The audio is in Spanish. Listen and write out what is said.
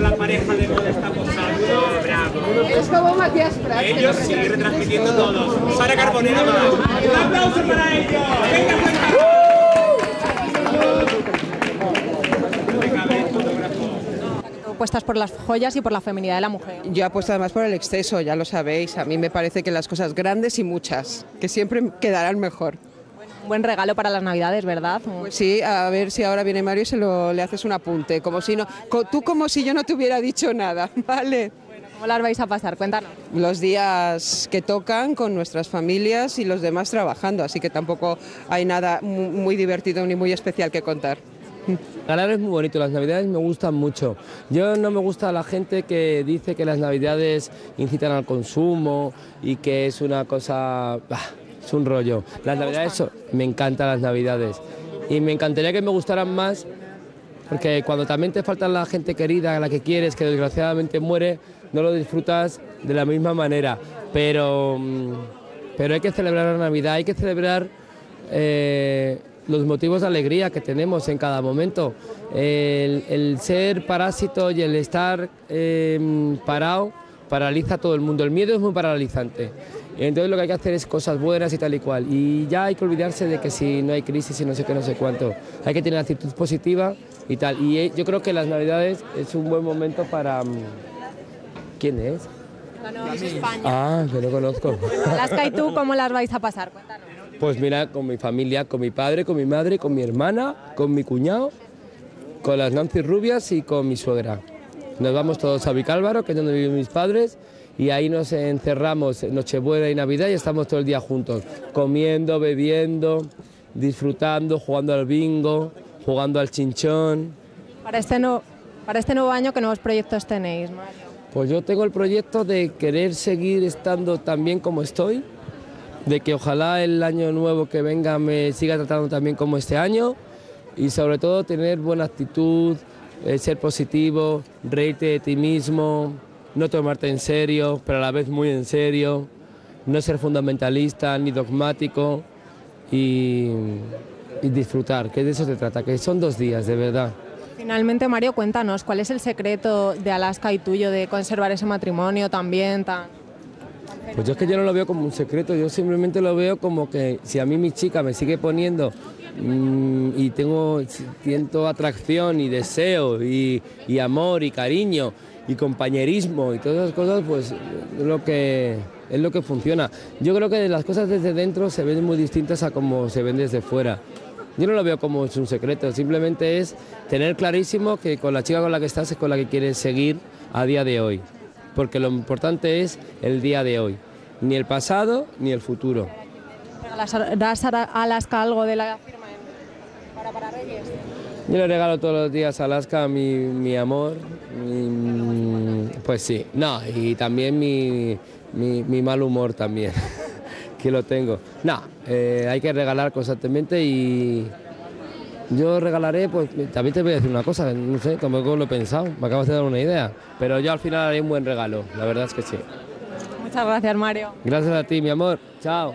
La pareja de moda está posando, bravo. Es como Matías Ellos siguen retransmitiendo todos. Sara Carbonero más. Un aplauso para ellos. Venga, venga. Venga, ven, fotógrafo. Puestas por las joyas y por la feminidad de la mujer. Yo apuesto además por el exceso, ya lo sabéis. A mí me parece que las cosas grandes y muchas, que siempre quedarán mejor. Un buen regalo para las navidades, ¿verdad? Pues sí, a ver si ahora viene Mario y se lo, le haces un apunte, como si no, co- tú como si yo no te hubiera dicho nada, ¿vale? ¿Cómo las vais a pasar? Cuéntanos. Los días que tocan con nuestras familias y los demás trabajando, así que tampoco hay nada mu- muy divertido ni muy especial que contar. Regalar es muy bonito, las navidades me gustan mucho. Yo no me gusta la gente que dice que las navidades incitan al consumo y que es una cosa... bah, es un rollo. Las navidades son- me encantan las navidades y me encantaría que me gustaran más porque cuando también te falta la gente querida, la que quieres, que desgraciadamente muere, no lo disfrutas de la misma manera. Pero, mm, pero hay que celebrar la Navidad, hay que celebrar eh, los motivos de alegría que tenemos en cada momento. El, el ser parásito y el estar eh, parado paraliza a todo el mundo. El miedo es muy paralizante. Entonces lo que hay que hacer es cosas buenas y tal y cual. Y ya hay que olvidarse de que si no hay crisis y no sé qué, no sé cuánto. Hay que tener actitud positiva y tal. Y eh, yo creo que las navidades es un buen momento para... mm, ¿Quién es? España. Ah, que no conozco. Alaska y tú, ¿cómo las vais a pasar? Cuéntanos. Pues mira, con mi familia, con mi padre, con mi madre, con mi hermana, con mi cuñado, con las Nancy Rubias y con mi suegra. Nos vamos todos a Vicálvaro, que es donde viven mis padres, y ahí nos encerramos en Nochebuena y Navidad y estamos todo el día juntos, comiendo, bebiendo, disfrutando, jugando al bingo, jugando al chinchón. Para este, no, para este nuevo año, ¿qué nuevos proyectos tenéis, Mario? Pues yo tengo el proyecto de querer seguir estando tan bien como estoy, de que ojalá el año nuevo que venga me siga tratando tan bien como este año y sobre todo tener buena actitud, ser positivo, reírte de ti mismo, no tomarte en serio, pero a la vez muy en serio, no ser fundamentalista ni dogmático y, y disfrutar, que de eso se trata, que son dos días, de verdad. Finalmente, Mario, cuéntanos, ¿cuál es el secreto de Alaska y tuyo de conservar ese matrimonio también tan... Pues yo es que yo no lo veo como un secreto, yo simplemente lo veo como que si a mí mi chica me sigue poniendo mm, y tengo siento atracción y deseo y, amor y cariño y compañerismo y todas esas cosas, pues es lo que es lo que funciona. Yo creo que las cosas desde dentro se ven muy distintas a como se ven desde fuera. Yo no lo veo como es un secreto, simplemente es tener clarísimo que con la chica con la que estás es con la que quieres seguir a día de hoy. Porque lo importante es el día de hoy, ni el pasado ni el futuro. ¿Regalarás a Alaska algo de la para, Reyes? Yo le regalo todos los días a Alaska mi, mi amor, mi- pues sí, no, y también mi, mi- mi mal humor también, que lo tengo. No, eh, hay que regalar constantemente y yo regalaré, pues también te voy a decir una cosa, no sé, tampoco lo he pensado, me acabas de dar una idea, pero yo al final haré un buen regalo, la verdad es que sí. Muchas gracias, Mario. Gracias a ti, mi amor, chao.